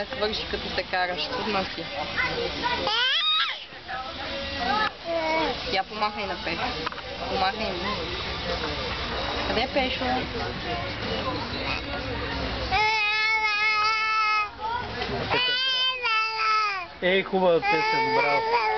Свърши като се караш. Трудно е си. Я помахай на Пешо. Помахай ми. Къде е Пешо? Ей, хубава песен, браво!